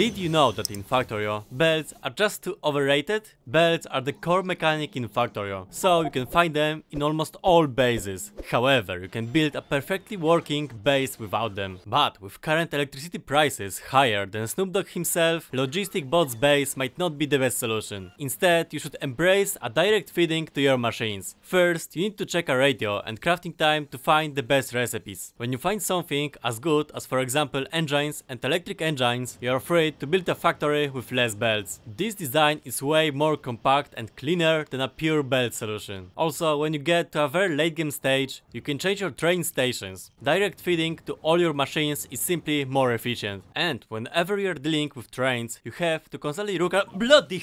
Did you know that in Factorio, belts are just too overrated? Belts are the core mechanic in Factorio, so you can find them in almost all bases. However, you can build a perfectly working base without them. But with current electricity prices higher than Snoop Dogg himself, Logistic Bot's base might not be the best solution. Instead, you should embrace a direct feeding to your machines. First, you need to check a ratio and crafting time to find the best recipes. When you find something as good as for example engines and electric engines, you are free to build a factory with less belts. This design is way more compact and cleaner than a pure belt solution. Also, when you get to a very late game stage, you can change your train stations. Direct feeding to all your machines is simply more efficient. And whenever you are dealing with trains, you have to constantly look at bloody hell